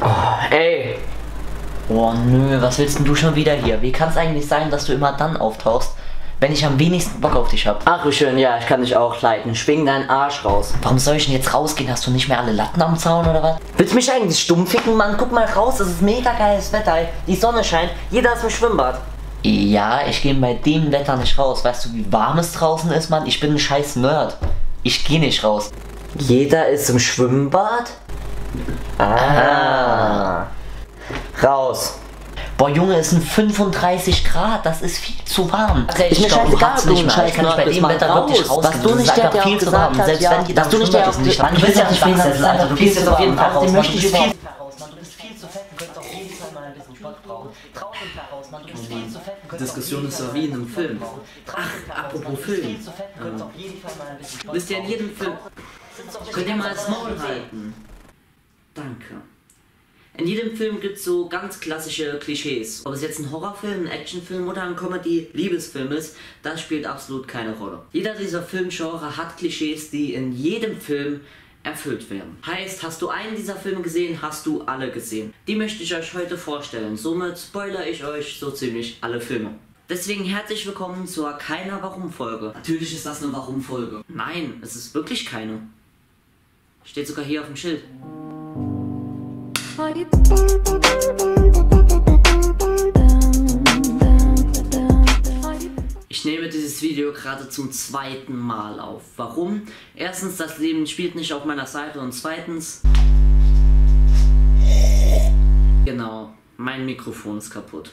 Oh, ey. Oh nö, was willst denn du schon wieder hier? Wie kann es eigentlich sein, dass du immer dann auftauchst, wenn ich am wenigsten Bock auf dich hab? Ach, wie schön, ja, ich kann dich auch leiten. Schwing deinen Arsch raus. Warum soll ich denn jetzt rausgehen? Hast du nicht mehr alle Latten am Zaun oder was? Willst du mich eigentlich stumm ficken, Mann? Guck mal raus, es ist mega geiles Wetter. Die Sonne scheint, jeder ist im Schwimmbad. Ja, ich gehe bei dem Wetter nicht raus. Weißt du, wie warm es draußen ist, Mann? Ich bin ein scheiß Nerd. Ich gehe nicht raus. Jeder ist im Schwimmbad? Ah. Raus. Boah, Junge, es sind 35 Grad, das ist viel zu warm. Ist mir scheißegal, du nicht ein mehr. Ich kann nicht bei dem bist, Wetter Mann, wirklich raus. rausgehen. Was du Das nicht ist der, einfach der viel zu warm. hat, Selbst ja, wenn die dass du nicht der das auch nicht. gesagt Du bist ja nicht wenigstens, Alter. Du gehst jetzt auf jeden Fall raus. Den möchte du ich bist überhaupt viel zu raus, Mann. Du bist viel zu fett. Du könntest auf jeden Fall mal ein bisschen Sport brauchen. Trau dich da raus, Mann. Du bist viel zu fett. Du könntest Diskussion ist Fall wie in einem Film. Ach, raus, apropos Film. Du bist ja in jedem Film. Könnt ihr mal das Maul nicht halten? Danke. In jedem Film gibt es so ganz klassische Klischees. Ob es jetzt ein Horrorfilm, ein Actionfilm oder ein Comedy-Liebesfilm ist, das spielt absolut keine Rolle. Jeder dieser Filmgenre hat Klischees, die in jedem Film erfüllt werden. Heißt, hast du einen dieser Filme gesehen, hast du alle gesehen. Die möchte ich euch heute vorstellen. Somit spoilere ich euch so ziemlich alle Filme. Deswegen herzlich willkommen zur Keiner Warum-Folge. Natürlich ist das eine Warum-Folge. Nein, es ist wirklich keine. Steht sogar hier auf dem Schild. Ich nehme dieses Video gerade zum zweiten Mal auf. Warum? Erstens, das Leben spielt nicht auf meiner Seite und zweitens... Genau, mein Mikrofon ist kaputt.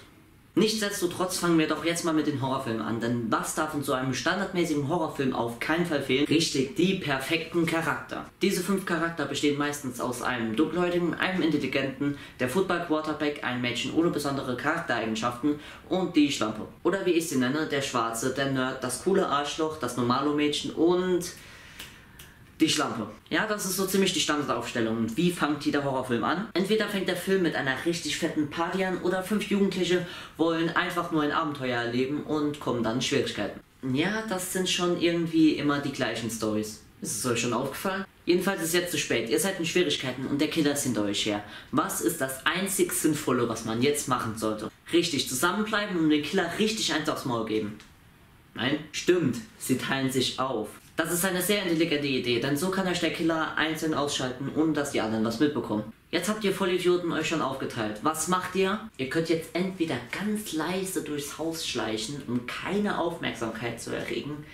Nichtsdestotrotz fangen wir doch jetzt mal mit den Horrorfilmen an, denn was darf in so einem standardmäßigen Horrorfilm auf keinen Fall fehlen? Richtig, die perfekten Charakter. Diese fünf Charakter bestehen meistens aus einem Dunkelhäutigen, einem Intelligenten, der Football Quarterback, ein Mädchen ohne besondere Charaktereigenschaften und die Schlampe. Oder wie ich sie nenne, der Schwarze, der Nerd, das coole Arschloch, das normale Mädchen und die Schlampe. Ja, das ist so ziemlich die Standardaufstellung. Und wie fängt jeder Horrorfilm an? Entweder fängt der Film mit einer richtig fetten Party an oder fünf Jugendliche wollen einfach nur ein Abenteuer erleben und kommen dann in Schwierigkeiten. Ja, das sind schon irgendwie immer die gleichen Stories. Ist es euch schon aufgefallen? Jedenfalls ist jetzt zu spät. Ihr seid in Schwierigkeiten und der Killer ist hinter euch her. Was ist das einzig Sinnvolle, was man jetzt machen sollte? Richtig zusammenbleiben und dem Killer richtig eins aufs Maul geben. Nein, stimmt. Sie teilen sich auf. Das ist eine sehr intelligente Idee, denn so kann euch der Killer einzeln ausschalten, ohne dass die anderen was mitbekommen. Jetzt habt ihr Vollidioten euch schon aufgeteilt. Was macht ihr? Ihr könnt jetzt entweder ganz leise durchs Haus schleichen, um keine Aufmerksamkeit zu erregen,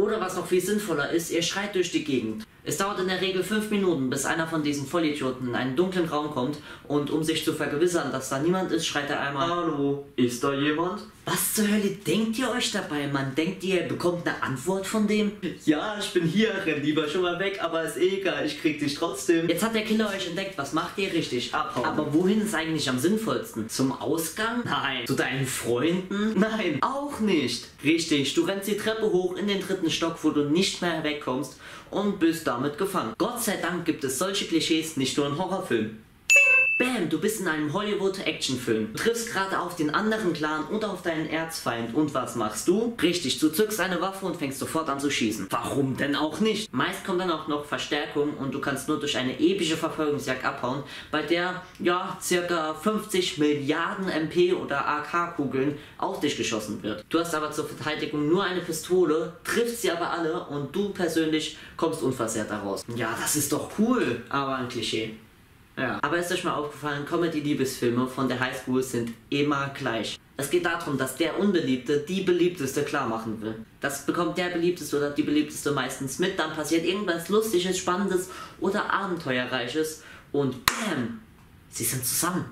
oder was noch viel sinnvoller ist, ihr schreit durch die Gegend. Es dauert in der Regel 5 Minuten, bis einer von diesen Vollidioten in einen dunklen Raum kommt und um sich zu vergewissern, dass da niemand ist, schreit er einmal Hallo, ist da jemand? Was zur Hölle denkt ihr euch dabei, Mann? Denkt ihr, ihr bekommt eine Antwort von dem? Ja, ich bin hier, renn lieber schon mal weg, aber ist eh egal, ich krieg dich trotzdem. Jetzt hat der Killer euch entdeckt, was macht ihr richtig? Abhauen. Aber wohin ist eigentlich am sinnvollsten? Zum Ausgang? Nein. Zu deinen Freunden? Nein, auch nicht. Richtig, du rennst die Treppe hoch in den dritten Stock, wo du nicht mehr wegkommst und bist damit gefangen. Gott sei Dank gibt es solche Klischees nicht nur in Horrorfilmen. Bam, du bist in einem Hollywood-Actionfilm. Du triffst gerade auf den anderen Clan und auf deinen Erzfeind. Und was machst du? Richtig, du zückst eine Waffe und fängst sofort an zu schießen. Warum denn auch nicht? Meist kommt dann auch noch Verstärkung und du kannst nur durch eine epische Verfolgungsjagd abhauen, bei der, ja, circa 50 Milliarden MP oder AK-Kugeln auf dich geschossen wird. Du hast aber zur Verteidigung nur eine Pistole, triffst sie aber alle und du persönlich kommst unversehrt daraus. Ja, das ist doch cool, aber ein Klischee. Ja. Aber ist euch mal aufgefallen, Comedy-Liebesfilme von der Highschool sind immer gleich. Es geht darum, dass der Unbeliebte die Beliebteste klar machen will. Das bekommt der Beliebteste oder die Beliebteste meistens mit, dann passiert irgendwas Lustiges, Spannendes oder Abenteuerreiches und BAM! Sie sind zusammen.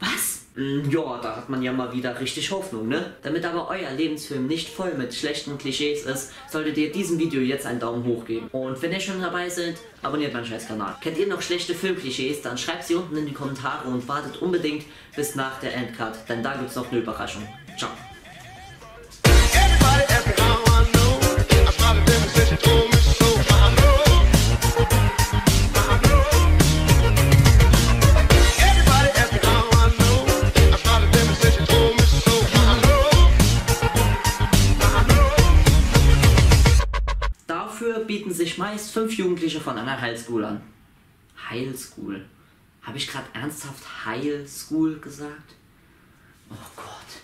Was? Mm, Ja, da hat man ja mal wieder richtig Hoffnung, ne? Damit aber euer Lebensfilm nicht voll mit schlechten Klischees ist, solltet ihr diesem Video jetzt einen Daumen hoch geben. Und wenn ihr schon dabei seid, abonniert meinen scheiß Kanal. Kennt ihr noch schlechte Filmklischees, dann schreibt sie unten in die Kommentare und wartet unbedingt bis nach der Endcard, denn da gibt's noch eine Überraschung. Ciao. Dafür bieten sich meist fünf Jugendliche von einer Highschool an. Highschool? Habe ich gerade ernsthaft Highschool gesagt? Oh Gott.